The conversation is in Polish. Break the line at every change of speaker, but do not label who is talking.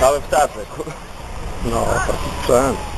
Cały w tarze, kur...
No, taki sprzęt.